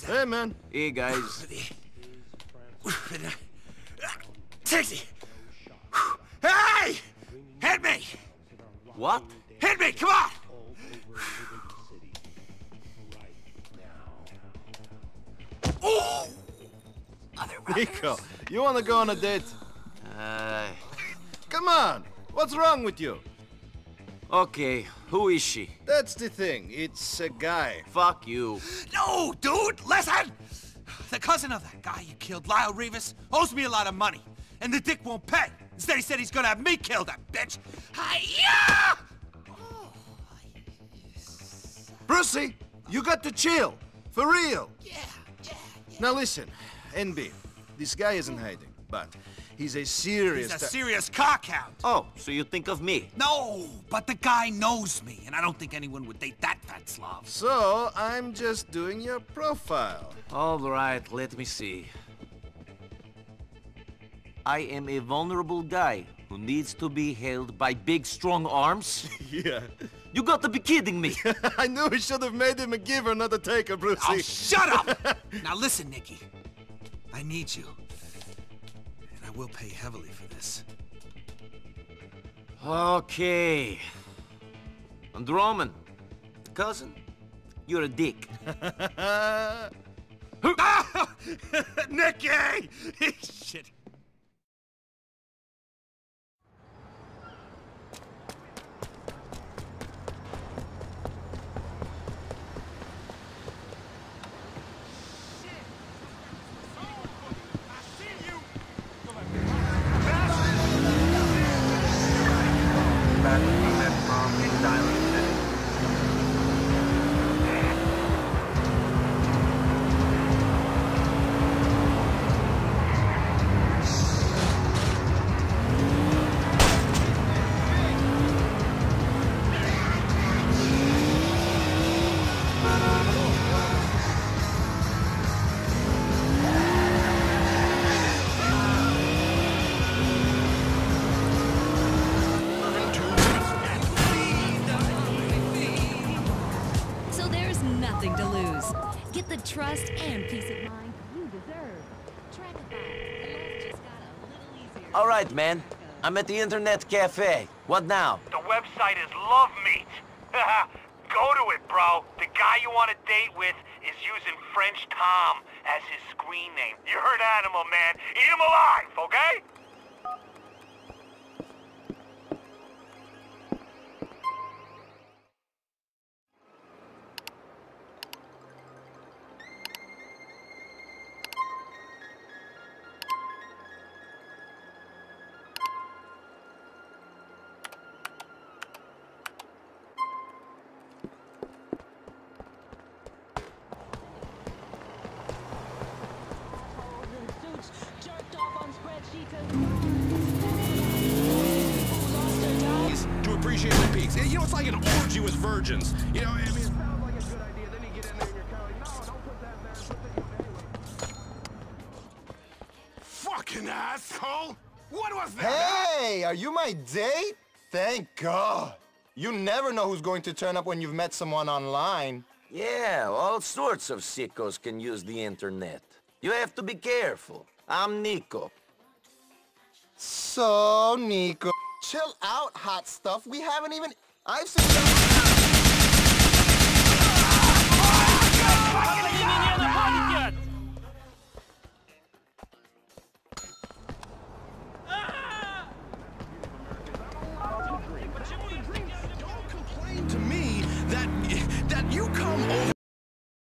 Hey, man. Hey, guys. Taxi! Hey! Hit me! What? Hit me! Come on! Oh! Niko, you wanna go on a date? Uh, Come on! What's wrong with you? okay, who is she? That's the thing. It's a guy. Fuck you. No, dude! Listen! The cousin of that guy you killed, Lyle Rivas, owes me a lot of money. And the dick won't pay. Instead, he said he's gonna have me kill that bitch. Hi-ya! Brucie, you got to chill. For real. Yeah, yeah, yeah. Now listen, NB, this guy isn't hiding, but he's a serious... He's a serious cockhound. Oh, so you think of me? No, but the guy knows me, and I don't think anyone would date that fat Slav. So, I'm just doing your profile. All right, let me see. I am a vulnerable guy who needs to be held by big, strong arms. yeah. You got to be kidding me. I knew we should have made him a giver, not a taker, Brucie. Oh, shut up! now listen, Nikki. I need you. And I will pay heavily for this. okay. And Roman, cousin, you're a dick. Nikki! Shit. The trust and peace of mind you deserve. Trackify. Life just got a little easier. All right, man. I'm at the internet cafe. What now? The website is Love Meet. Go to it, bro. The guy you want to date with is using French Tom as his screen name. You're an animal, man. Eat him alive, okay? To appreciate the peaks. You know, it's like an orgy with virgins. You know, I mean, it sounds like a good idea. Then you get in there and you're kind of like, no, don't put that there. Put the anyway. Fucking asshole! What was that? Hey, are you my date? Thank God. You never know who's going to turn up when you've met someone online. Yeah, all sorts of sickos can use the internet. You have to be careful. I'm Niko. So, Niko, chill out, hot stuff. We haven't even... I've seen...